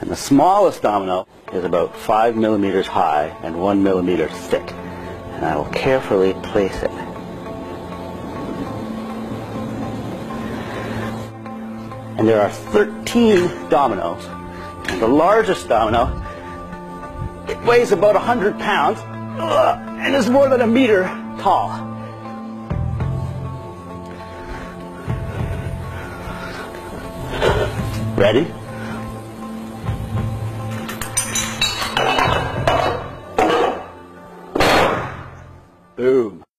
And the smallest domino is about five millimeters high and one millimeter thick. And I will carefully place it. And there are 13 dominoes. And the largest domino, it weighs about 100 pounds uh, and is more than a meter tall. Ready? Boom.